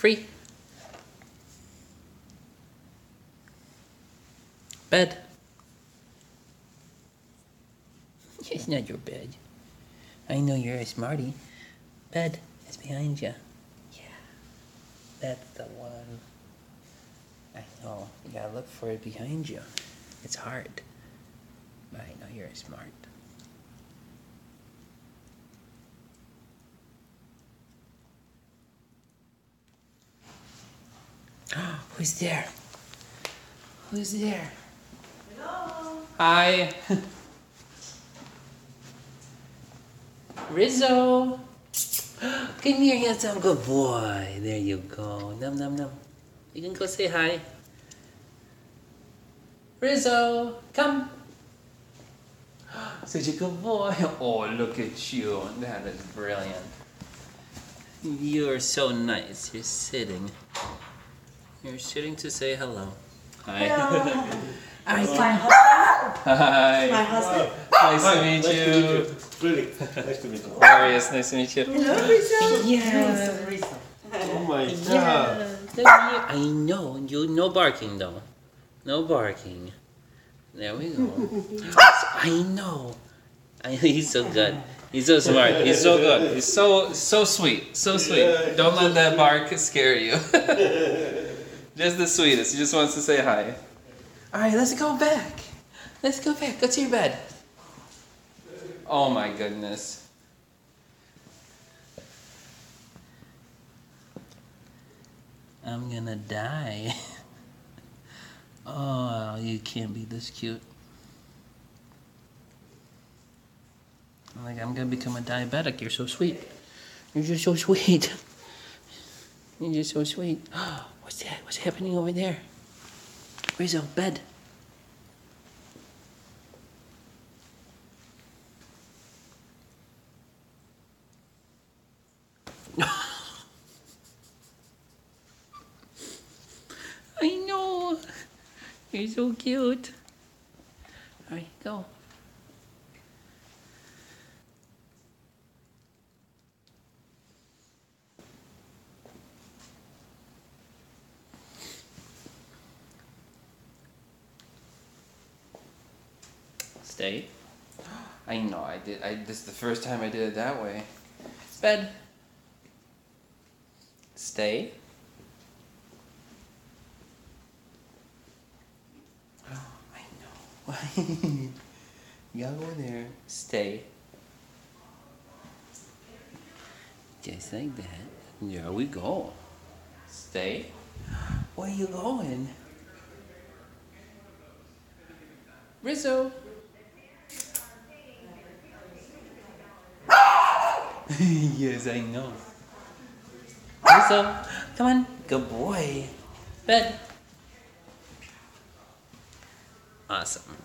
Free. Bed. It's not your bed. I know you're a smarty. Bed is behind you. Yeah. That's the one. I know. You gotta look for it behind you. It's hard. But I know you're smart. Who's there? Who's there? Hello. Hi. Rizzo. Come here, handsome good boy. There you go. Num num num. You can go say hi. Rizzo, come. Such a good boy. Oh, look at you. That is brilliant. You are so nice. You're sitting. You're sitting to say hello. Hi. That's Hi. my husband. Hi. My husband. Nice to meet nice you. To meet you. Really, nice to meet you. Glorious, nice to meet you. Hello, Rizzo. Yeah. Oh my god. Yeah. I know. You no barking though. No barking. There we go. I know. I, he's so good. He's so smart. He's so good. He's so so sweet. So sweet. Don't let that bark scare you. just the sweetest. He just wants to say hi. All right, let's go back. Let's go back. Go to your bed. Oh my goodness. I'm gonna die. oh, you can't be this cute. I'm like, I'm gonna become a diabetic. You're so sweet. You're just so sweet. You're just so sweet. Oh. What's that? What's happening over there? Where's our bed. I know. You're so cute. All right, go. Stay. I know. I did. I. This is the first time I did it that way. Bed. Stay. I know. you gotta go there. Stay. Just like that. There we go. Stay. Where are you going? Rizzo. yes, I know. Rizzo, come on. Good boy. Bed. Awesome.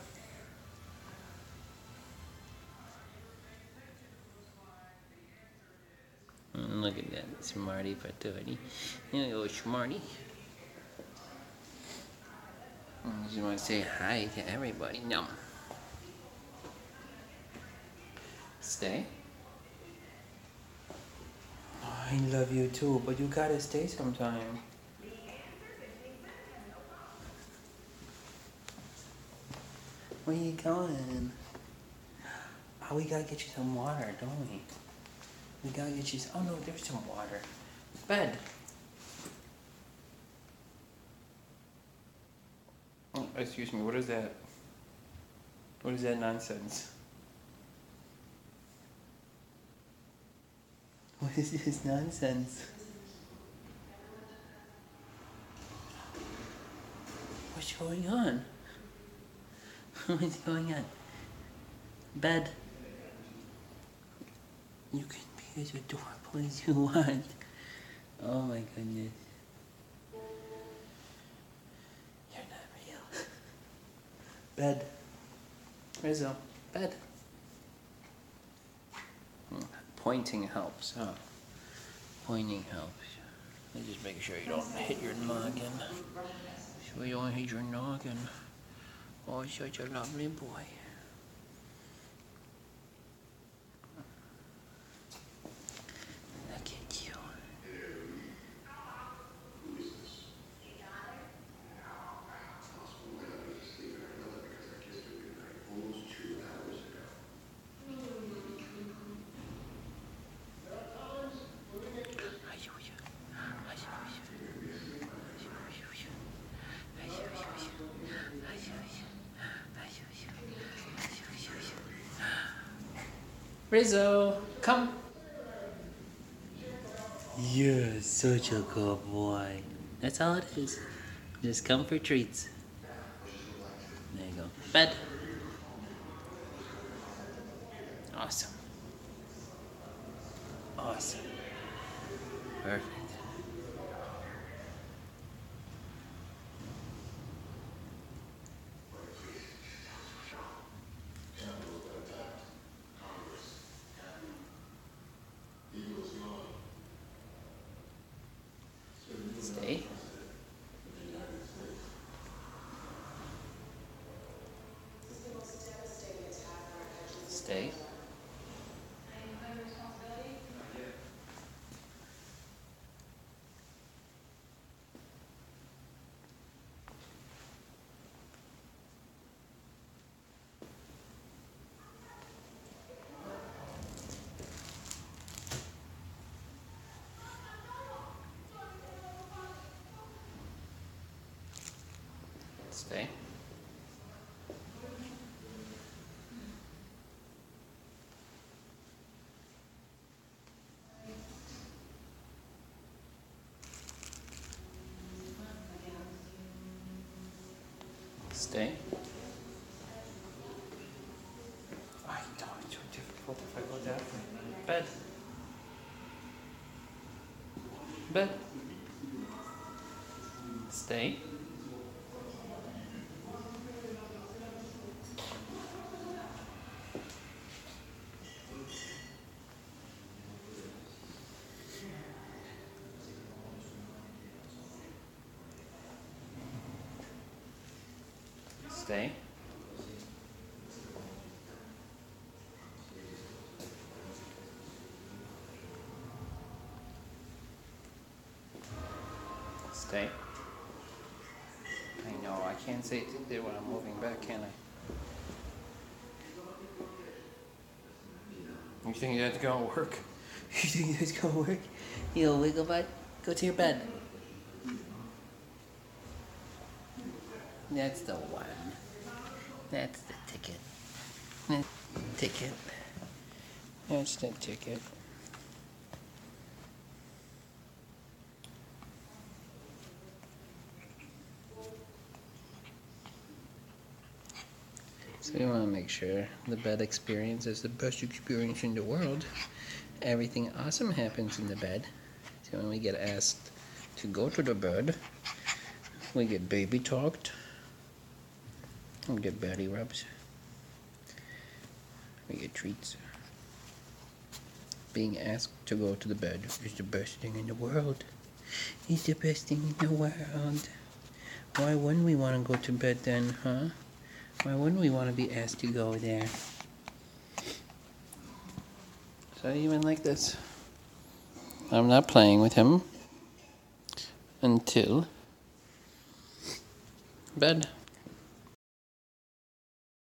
Mm, Look at that, smarty patootie. Here you go, smarty. Mm, Just want to say hi to everybody. No. Stay. I love you too, but you gotta stay sometime. Where you going? Oh, we gotta get you some water, don't we? We gotta get you. Some, oh no, there's some water. Bed. Oh, excuse me. What is that? What is that nonsense? What is this nonsense? What's going on? What's going on? Bed. You can be as adorable as you want. Oh my goodness. You're not real. Bed. Rizzo. Bed. Pointing helps, huh? Pointing helps. And just make sure you don't hit your noggin. So you don't hit your noggin. Oh, such a lovely boy. Look at you. Rizzo, come. You're such a good boy. That's all it is. Just come for treats. There you go. Bed. Awesome. Awesome. Perfect. Stay. Stay. Stay. Stay. I know it's too difficult if I go that way. Bed. Bed. Stay. Stay. Stay. I know, I can't say it there when I'm moving back, can I? You think that's gonna work? You think that's gonna work? Yo, wiggle butt, go to your bed. That's the one. That's the ticket. That ticket. That's the ticket. So we want to make sure the bed experience is the best experience in the world. Everything awesome happens in the bed. So when we get asked to go to the bed, we get baby talked. We get belly rubs. We get treats. Being asked to go to the bed is the best thing in the world. It's the best thing in the world. Why wouldn't we want to go to bed then, huh? Why wouldn't we want to be asked to go there? So even like this. I'm not playing with him until bed.